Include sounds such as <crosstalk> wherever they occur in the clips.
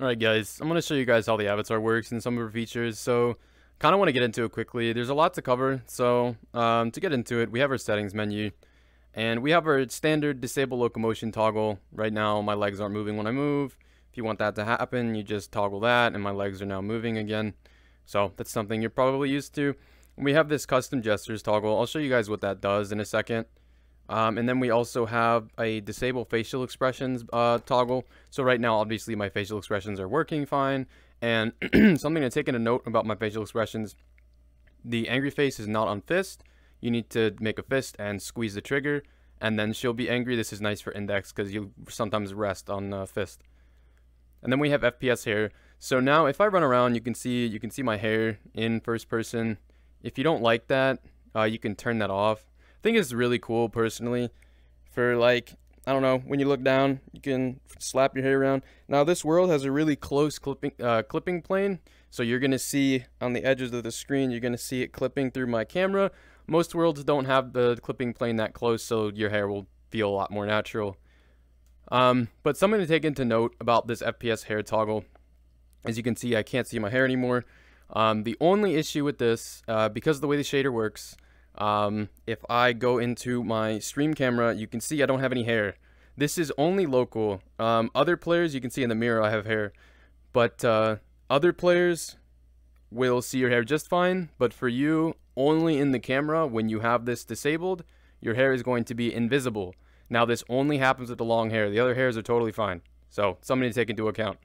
Alright guys, I'm going to show you guys how the avatar works and some of her features, so kind of want to get into it quickly. There's a lot to cover, so um, to get into it, we have our settings menu, and we have our standard disable locomotion toggle. Right now, my legs aren't moving when I move. If you want that to happen, you just toggle that, and my legs are now moving again. So that's something you're probably used to. We have this custom gestures toggle. I'll show you guys what that does in a second. Um, and then we also have a disable facial expressions uh, toggle. So right now, obviously, my facial expressions are working fine. And <clears throat> something to take into note about my facial expressions, the angry face is not on fist. You need to make a fist and squeeze the trigger, and then she'll be angry. This is nice for index because you sometimes rest on uh, fist. And then we have FPS hair. So now if I run around, you can see you can see my hair in first person. If you don't like that, uh, you can turn that off. I think it's really cool personally for like I don't know when you look down you can slap your hair around. Now this world has a really close clipping uh, clipping plane so you're gonna see on the edges of the screen you're gonna see it clipping through my camera. Most worlds don't have the clipping plane that close so your hair will feel a lot more natural. Um, but something to take into note about this FPS hair toggle as you can see I can't see my hair anymore. Um, the only issue with this uh, because of the way the shader works um, if I go into my stream camera, you can see I don't have any hair. This is only local. Um, other players, you can see in the mirror I have hair. But uh, other players will see your hair just fine. But for you, only in the camera, when you have this disabled, your hair is going to be invisible. Now this only happens with the long hair. The other hairs are totally fine. So something to take into account.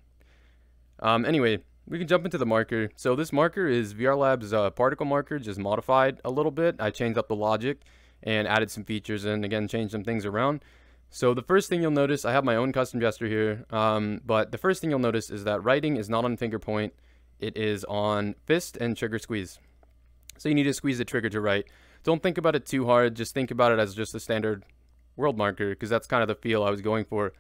Um, anyway, we can jump into the marker. So this marker is VRLabs uh, particle marker, just modified a little bit. I changed up the logic and added some features and again changed some things around. So the first thing you'll notice, I have my own custom gesture here, um, but the first thing you'll notice is that writing is not on finger point. It is on fist and trigger squeeze. So you need to squeeze the trigger to write. Don't think about it too hard. Just think about it as just a standard world marker because that's kind of the feel I was going for.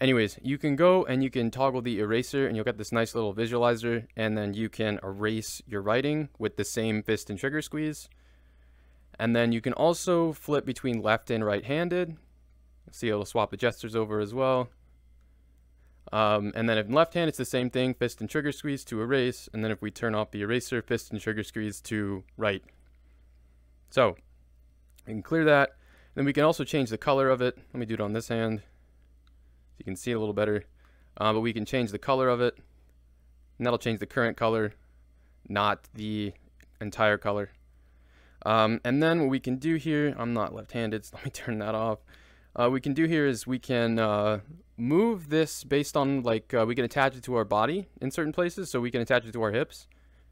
Anyways, you can go and you can toggle the eraser and you'll get this nice little visualizer and then you can erase your writing with the same fist and trigger squeeze. And then you can also flip between left and right handed. See it'll swap the gestures over as well. Um, and then if left hand it's the same thing, fist and trigger squeeze to erase. And then if we turn off the eraser, fist and trigger squeeze to write. So we can clear that. Then we can also change the color of it. Let me do it on this hand you can see it a little better. Uh, but we can change the color of it, and that'll change the current color, not the entire color. Um, and then what we can do here, I'm not left-handed, so <laughs> let me turn that off. Uh, we can do here is we can uh, move this based on like uh, we can attach it to our body in certain places so we can attach it to our hips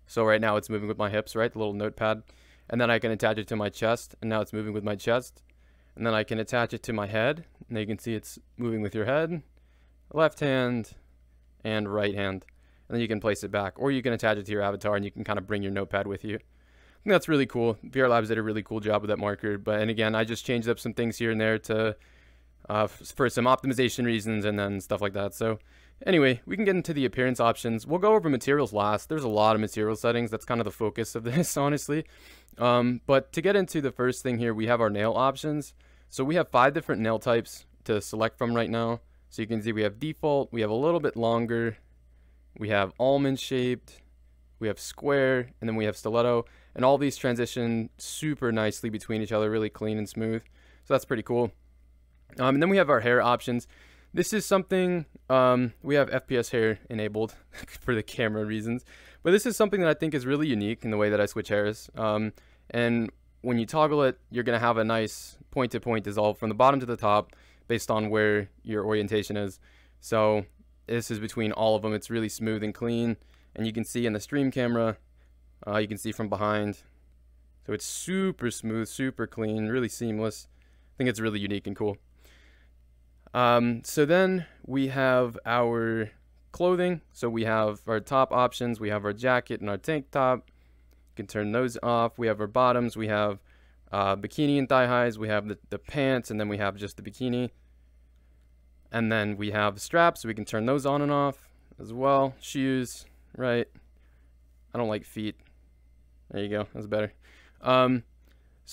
so right now it's moving with my hips right the little notepad and then I can attach it to my chest and now it's moving with my chest and then I can attach it to my head and you can see it's moving with your head left hand and right hand. And then you can place it back or you can attach it to your avatar and you can kind of bring your notepad with you. Think that's really cool. VRLabs did a really cool job with that marker but and again I just changed up some things here and there to uh, for some optimization reasons and then stuff like that. So Anyway, we can get into the appearance options. We'll go over materials last. There's a lot of material settings. That's kind of the focus of <laughs> this, honestly. Um, but to get into the first thing here, we have our nail options. So we have five different nail types to select from right now. So you can see we have default, we have a little bit longer, we have almond shaped, we have square, and then we have stiletto. And all these transition super nicely between each other, really clean and smooth. So that's pretty cool. Um, and then we have our hair options. This is something, um, we have FPS hair enabled <laughs> for the camera reasons. But this is something that I think is really unique in the way that I switch hairs. Um, and when you toggle it, you're going to have a nice point-to-point -point dissolve from the bottom to the top based on where your orientation is. So this is between all of them. It's really smooth and clean. And you can see in the stream camera, uh, you can see from behind. So it's super smooth, super clean, really seamless. I think it's really unique and cool. Um, so then we have our clothing. So we have our top options. We have our jacket and our tank top. You can turn those off. We have our bottoms. We have uh, bikini and thigh highs. We have the, the pants, and then we have just the bikini. And then we have straps, so we can turn those on and off as well. Shoes, right? I don't like feet. There you go. That's better. Um,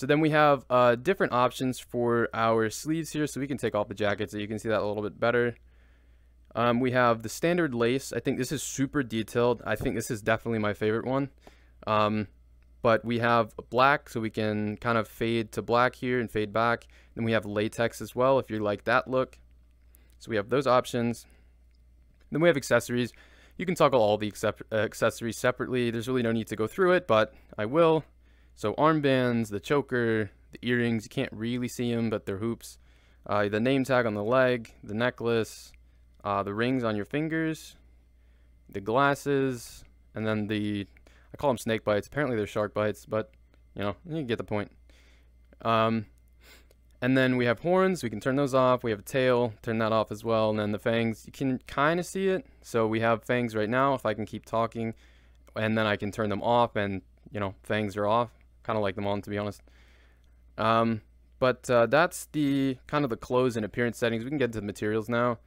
so then we have uh, different options for our sleeves here. So we can take off the jacket so you can see that a little bit better. Um, we have the standard lace. I think this is super detailed. I think this is definitely my favorite one. Um, but we have black, so we can kind of fade to black here and fade back. Then we have latex as well, if you like that look. So we have those options. Then we have accessories. You can toggle all the uh, accessories separately. There's really no need to go through it, but I will. So armbands, the choker, the earrings, you can't really see them, but they're hoops. Uh, the name tag on the leg, the necklace, uh, the rings on your fingers, the glasses, and then the, I call them snake bites. Apparently they're shark bites, but, you know, you get the point. Um, and then we have horns, we can turn those off. We have a tail, turn that off as well. And then the fangs, you can kind of see it. So we have fangs right now, if I can keep talking. And then I can turn them off and, you know, fangs are off. Kind of like them on, to be honest. Um, but uh, that's the kind of the clothes and appearance settings. We can get into the materials now.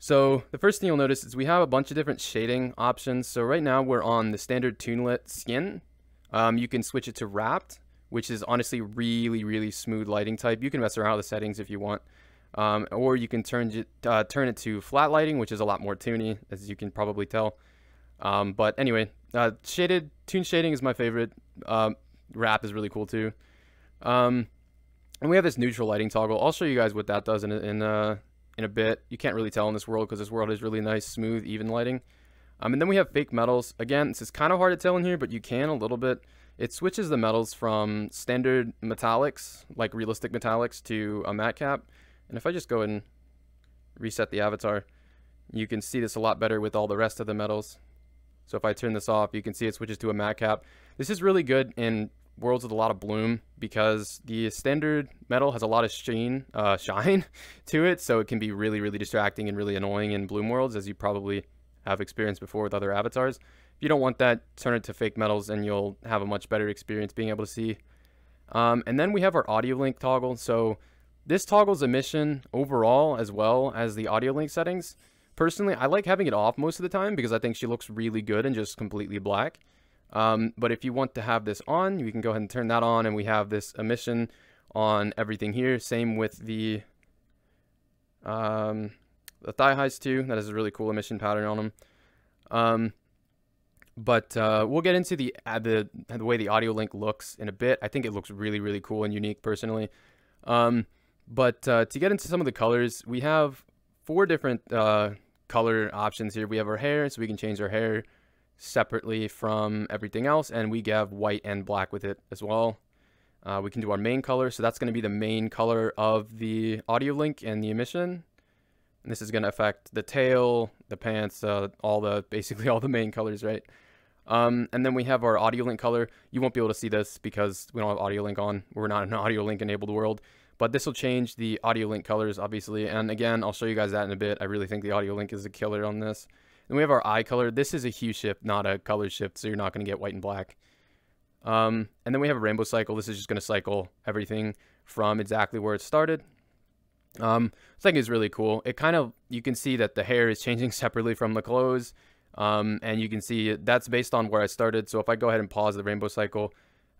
So the first thing you'll notice is we have a bunch of different shading options. So right now we're on the standard Toonlit skin. Um, you can switch it to wrapped, which is honestly really, really smooth lighting type. You can mess around with the settings if you want. Um, or you can turn it, uh, turn it to flat lighting, which is a lot more toony, as you can probably tell. Um, but anyway, uh, shaded toon shading is my favorite. Um, wrap is really cool too. Um, and we have this neutral lighting toggle. I'll show you guys what that does in, in, uh, in a bit. You can't really tell in this world because this world is really nice, smooth, even lighting. Um, and then we have fake metals. Again, this is kind of hard to tell in here, but you can a little bit. It switches the metals from standard metallics, like realistic metallics, to a matcap. And if I just go and reset the avatar, you can see this a lot better with all the rest of the metals. So if I turn this off, you can see it switches to a matcap. This is really good in worlds with a lot of bloom because the standard metal has a lot of sheen, uh, <laughs> shine to it, so it can be really, really distracting and really annoying in bloom worlds, as you probably have experienced before with other avatars. If you don't want that, turn it to fake metals and you'll have a much better experience being able to see. Um, and then we have our audio link toggle. So this toggles emission overall as well as the audio link settings. Personally, I like having it off most of the time because I think she looks really good and just completely black. Um, but if you want to have this on, you can go ahead and turn that on and we have this emission on everything here. Same with the, um, the thigh highs too. That is a really cool emission pattern on them. Um, but uh, we'll get into the, uh, the the way the audio link looks in a bit. I think it looks really, really cool and unique personally. Um, but uh, to get into some of the colors, we have four different uh, color options here. We have our hair, so we can change our hair separately from everything else and we have white and black with it as well. Uh, we can do our main color, so that's going to be the main color of the audio link and the emission. And this is going to affect the tail, the pants, uh, all the <laughs> basically all the main colors, right? Um, and then we have our audio link color. You won't be able to see this because we don't have audio link on. We're not an <laughs> audio link enabled world. But this will change the audio link colors, obviously. And again, I'll show you guys that in a bit. I really think the audio link is a killer on this. Then we have our eye color. This is a hue shift, not a color shift, so you're not going to get white and black. Um, and then we have a rainbow cycle. This is just going to cycle everything from exactly where it started. Um, I think is really cool. It kind of, you can see that the hair is changing <laughs> separately from the clothes. Um, and you can see that's based on where I started. So if I go ahead and pause the rainbow cycle,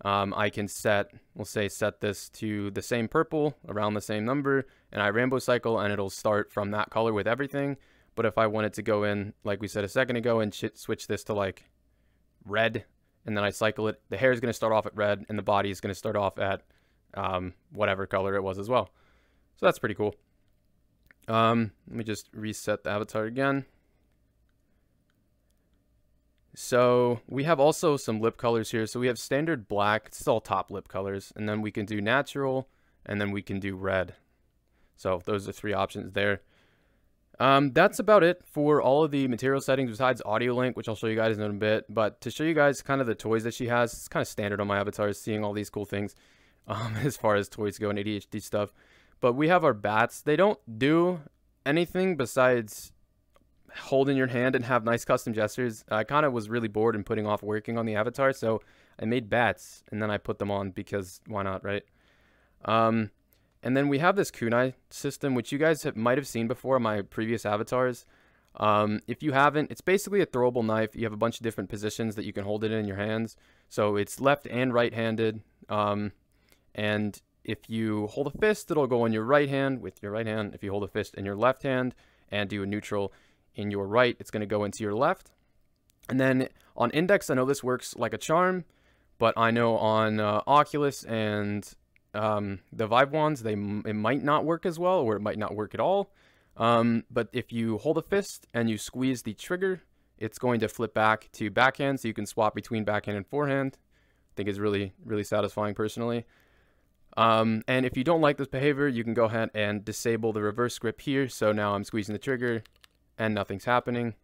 um, I can set, we'll say set this to the same purple around the same number and I rainbow cycle and it'll start from that color with everything. But if I wanted to go in, like we said a second ago, and switch this to like red, and then I cycle it, the hair is going to start off at red, and the body is going to start off at um, whatever color it was as well. So that's pretty cool. Um, let me just reset the avatar again. So we have also some lip colors here. So we have standard black. it's all top lip colors. And then we can do natural, and then we can do red. So those are three options there. Um, that's about it for all of the material settings besides audio link, which I'll show you guys in a bit. But to show you guys kind of the toys that she has, it's kind of standard on my avatars, seeing all these cool things <laughs> um, as far as toys go and ADHD stuff. But we have our bats. They don't do anything besides hold in your hand and have nice custom gestures. I kind of was really bored and putting off working on the avatar, so I made bats and then I put them on because why not, right? Um, and then we have this kunai system, which you guys have, might have seen before in my previous avatars. Um, if you haven't, it's basically a throwable knife. You have a bunch of different positions that you can hold it in your hands. So it's left and right-handed. Um, and if you hold a fist, it'll go in your right hand with your right hand. If you hold a fist in your left hand, and do a neutral in your right, it's going to go into your left. And then on index, I know this works like a charm, but I know on uh, Oculus and um, the Vive wands, they it might not work as well, or it might not work at all. Um, but if you hold a fist and you squeeze the trigger, it's going to flip back to backhand, so you can swap between backhand and forehand. I think is really, really satisfying personally. Um, and if you don't like this behavior, you can go ahead and disable the reverse grip here. So now I'm squeezing the trigger and nothing's happening.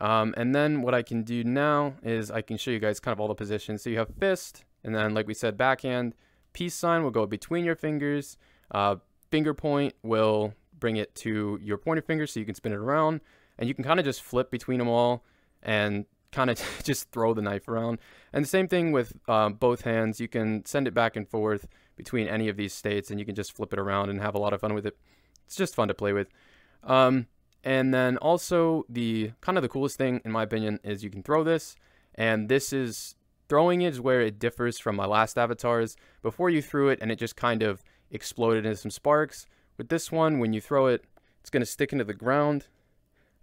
Um, and then what I can do now is I can show you guys kind of all the positions. So you have fist, and then like we said, backhand. Peace sign will go between your fingers. Uh, finger point will bring it to your pointer finger so you can spin it around. And you can kind of just flip between them all and kind of <laughs> just throw the knife around. And the same thing with um, both hands. You can send it back and forth between any of these states and you can just flip it around and have a lot of fun with it. It's just fun to play with. Um, and then also the kind of the coolest thing in my opinion is you can throw this and this is throwing it is where it differs from my last avatars. Before you threw it and it just kind of exploded into some sparks. With this one, when you throw it, it's going to stick into the ground.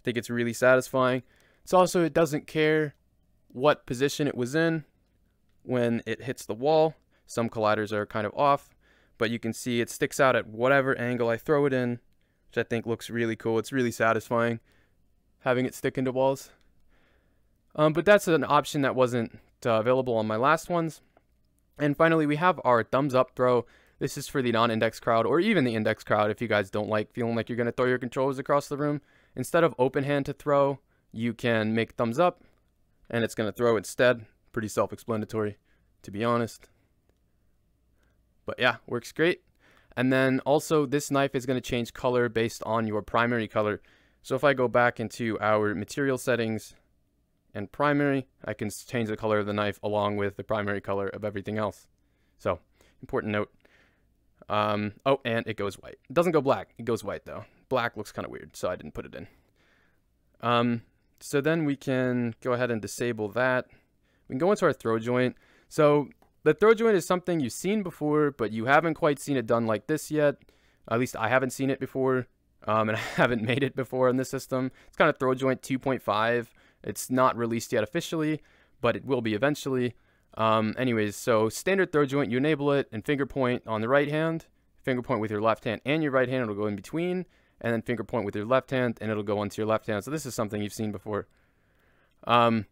I think it's really satisfying. It's also, it doesn't care what position it was in when it hits the wall. Some colliders are kind of off, but you can see it sticks out at whatever angle I throw it in, which I think looks really cool. It's really satisfying having it stick into walls. Um, but that's an option that wasn't uh, available on my last ones. And finally, we have our thumbs up throw. This is for the non-index crowd or even the index crowd if you guys don't like feeling like you're going to throw your controllers across the room. Instead of open hand to throw, you can make thumbs up and it's going to throw instead. Pretty self-explanatory, to be honest. But yeah, works great. And then also this knife is going to change color based on your primary color. So if I go back into our material settings and primary, I can change the color of the knife along with the primary color of everything else. So important note. Um, oh, and it goes white. It doesn't go black. It goes white though. Black looks kind of weird, so I didn't put it in. Um, so then we can go ahead and disable that. We can go into our throw joint. So the throw joint is something you've seen before, but you haven't quite seen it done like this yet. At least I haven't seen it before, um, and <laughs> I haven't made it before in this system. It's kind of throw joint 2.5. It's not released yet officially, but it will be eventually. Um, anyways, so standard throw joint, you enable it and finger point on the right hand, finger point with your left hand and your right hand, it'll go in between and then finger point with your left hand, and it'll go onto your left hand. So this is something you've seen before. Um,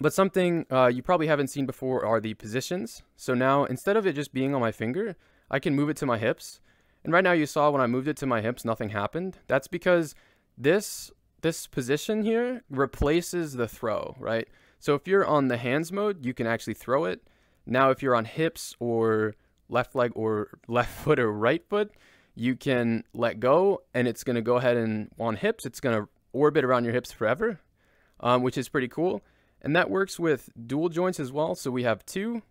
but something uh, you probably haven't seen before are the positions. So now, instead of it just being on my finger, I can move it to my hips. And right now you saw when I moved it to my hips, nothing happened. That's because this, this position here replaces the throw, right? So if you're on the hands mode, you can actually throw it. Now if you're on hips or left leg or <laughs> left foot or right foot, you can let go and it's going to go ahead and on hips, it's going to orbit around your hips forever, um, which is pretty cool. And that works with dual joints as well. So we have two,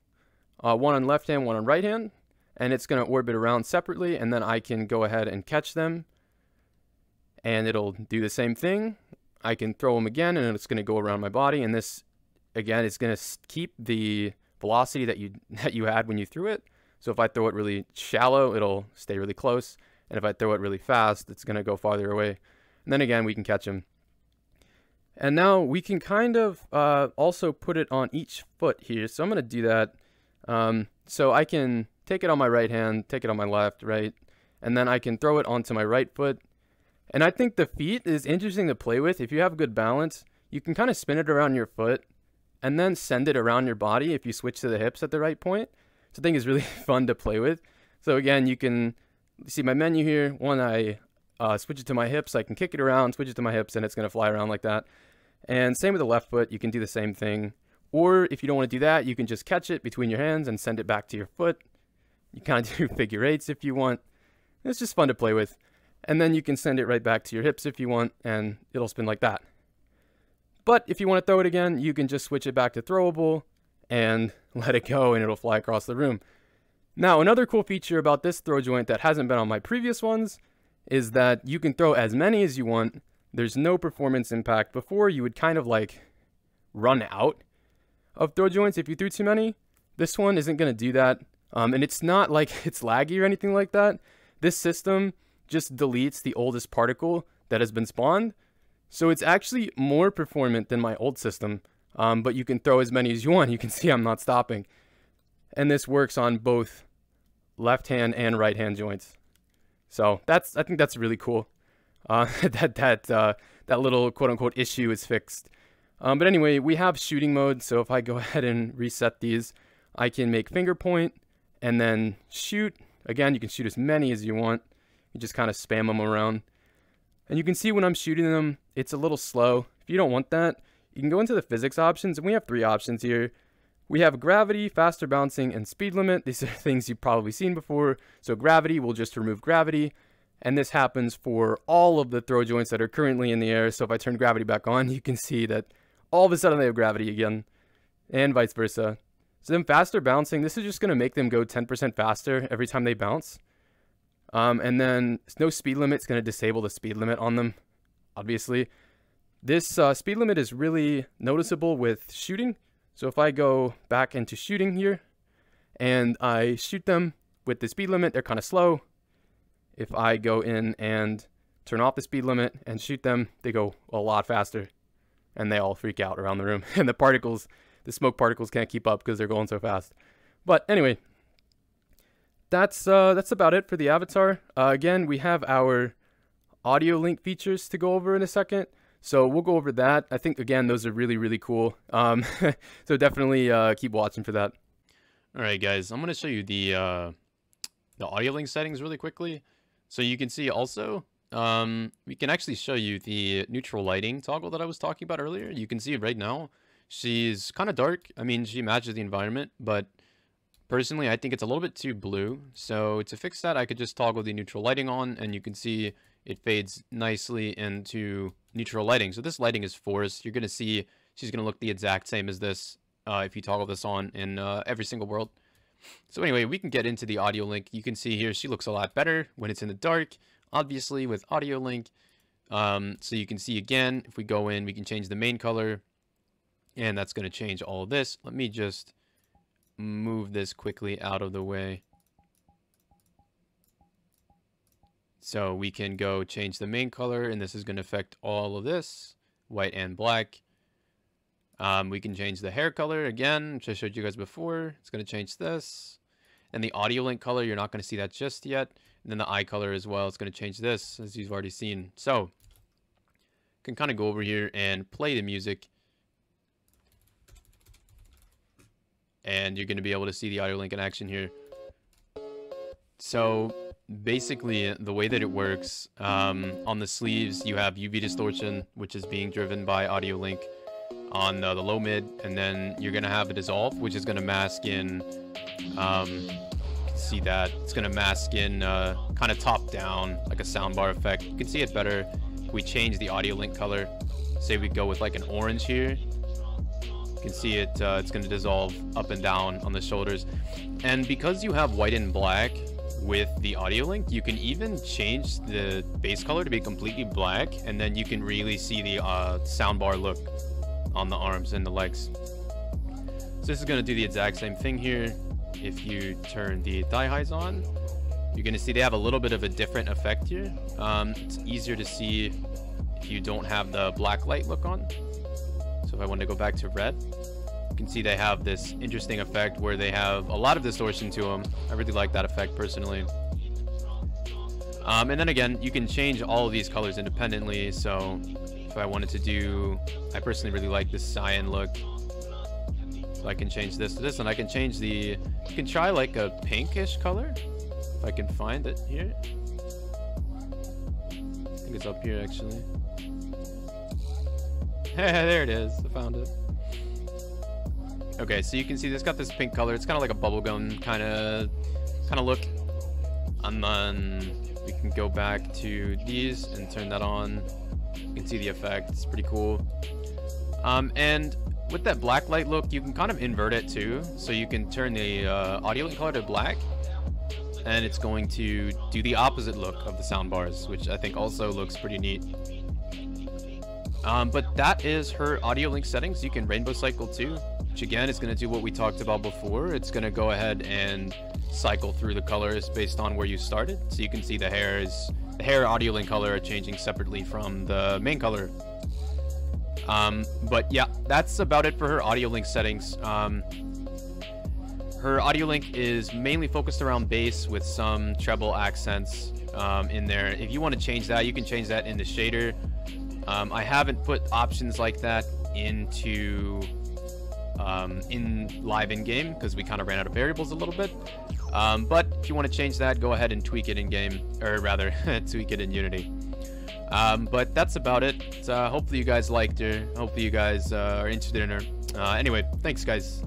uh, one on left hand, one on right hand, and it's going to orbit around separately. And then I can go ahead and catch them and it'll do the same thing. I can throw them again and it's going to go around my body. And this, again, is going to keep the velocity that you, <laughs> that you had when you threw it. So if I throw it really shallow, it'll stay really close. And if I throw it really fast, it's going to go farther away. And then again, we can catch them. And now we can kind of uh, also put it on each foot here. So I'm going to do that. Um, so I can take it on my right hand, take it on my left, right? And then I can throw it onto my right foot. And I think the feet is interesting to play with. If you have good balance, you can kind of spin it around your foot and then send it around your body if you switch to the hips at the right point. So I think it's really <laughs> fun to play with. So again, you can see my menu here. When I uh, switch it to my hips. I can kick it around, switch it to my hips, and it's going to fly around like that. And same with the left foot. You can do the same thing. Or if you don't want to do that, you can just catch it between your hands and send it back to your foot. You kind of <laughs> do figure eights if you want. It's just fun to play with. And then you can send it right back to your hips if you want, and it'll spin like that. But if you want to throw it again, you can just switch it back to throwable, and <laughs> let it go and it'll fly across the room. Now, another cool feature about this throw joint that hasn't been on my previous ones is that you can throw as many as you want. There's no performance impact. Before, you would kind of like run out of throw joints if you threw too many. This one isn't going to do that. Um, and it's not like <laughs> it's laggy or anything like that. This system just deletes the oldest particle that has been spawned. So it's actually more performant than my old system, um, but you can throw as many as you want. You can <laughs> see I'm not stopping. And this works on both left hand and right hand joints. So that's I think that's really cool. Uh, <laughs> that that uh, that little quote unquote issue is fixed. Um, but anyway, we have shooting mode. So if I go <laughs> ahead and reset these, I can make finger point and then shoot. Again, you can shoot as many as you want. You just kind of spam them around. And you can see when I'm shooting them, it's a little slow. If you don't want that, you can go into the physics options, and we have three options here. We have gravity, faster bouncing, and speed limit. These are <laughs> things you've probably seen before. So gravity we'll just remove gravity. And this happens for all of the throw joints that are currently in the air. So if I turn gravity back on, <laughs> you can see that all of a sudden they have gravity again, and vice versa. So then faster bouncing, this is just going to make them go 10% faster every time they bounce. Um, and then no speed limit is going to disable the speed limit on them, obviously. This uh, speed limit is really noticeable with shooting. So if I go back into shooting here and I shoot them with the speed limit, they're kind of slow. If I go in and turn off the speed limit and shoot them, they go a lot faster and they all freak out around the room. <laughs> and the particles the smoke particles can't keep up because they're going so fast. But anyway, that's uh, that's about it for the avatar. Uh, again, we have our audio link features to go over in a second. So we'll go over that. I think again those are really really cool. Um, <laughs> so definitely uh, keep watching for that. All right, guys, I'm gonna show you the uh, the audio link settings really quickly, so you can see also um, we can actually show you the neutral lighting toggle that I was talking about earlier. You can see right now. She's kind of dark. I mean, she matches the environment, but personally, I think it's a little bit too blue. So to fix that, I could just toggle the neutral lighting on, and you can see it fades nicely into neutral lighting. So this lighting is forced. You're going to see she's going to look the exact same as this uh, if you toggle this on in uh, every single world. So anyway, we can get into the audio link. You can see here she looks a lot better when it's in the dark, obviously with audio link. Um, so you can see again, if we go in, we can change the main color. And that's going to change all this. Let me just move this quickly out of the way. So we can go change the main color, and this is going to affect all of this, white and black. Um, we can change the hair color again, which I showed you guys before. It's going to change this. And the audio link color, you're not going to see that just yet. And then the eye color as well, it's going to change this, as you've already seen. So, can kind of go over here and play the music. And you're going to be able to see the audio link in action here. So basically the way that it works um, on the sleeves you have UV distortion which is being driven by audio link on the, the low mid and then you're gonna have a dissolve which is gonna mask in um, see that? It's gonna mask in uh, kind of top down like a soundbar effect. You can see it better we change the audio link color. Say we go with like an orange here can see it, uh, it's going to dissolve up and down on the shoulders. And because you have white and black with the audio link, you can even change the base color to be completely black, and then you can really see the uh, soundbar look on the arms and the legs. So this is going to do the exact same thing here. If you turn the thigh highs on, you're going to see they have a little bit of a different effect here. Um, it's easier to see if you don't have the black light look on. So if I want to go back to red, you can see they have this interesting effect where they have a lot of distortion to them. I really like that effect personally. Um, and then again, you can change all of these colors independently. So if I wanted to do, I personally really like this cyan look. So I can change this to this, and I can change the, you can try like a pinkish color, if I can find it here. I think it's up here actually. <laughs> there it is. I found it. Okay, so you can see this got this pink color. It's kind of like a bubblegum kind of kind of look. And then we can go back to these and turn that on. You can see the effect. It's pretty cool. Um, and with that black light look, you can kind of invert it too. So you can turn the uh, audio color to black. And it's going to do the opposite look of the soundbars, which I think also looks pretty neat. Um, but that is her audio link settings. You can rainbow cycle too, which again is going to do what we talked about before. It's going to go ahead and cycle through the colors based on where you started. So you can see the hair is the hair audio link color are changing separately from the main color. Um, but yeah, that's about it for her audio link settings. Um, her audio link is mainly focused around bass with some treble accents um, in there. If you want to change that, you can change that in the shader. Um, I haven't put options like that into um, in live in game because we kind of ran out of variables a little bit. Um, but if you want to change that, go ahead and tweak it in game, or rather, <laughs> tweak it in Unity. Um, but that's about it. Uh, hopefully you guys liked her. Hopefully you guys uh, are interested in her. Uh, anyway, thanks guys.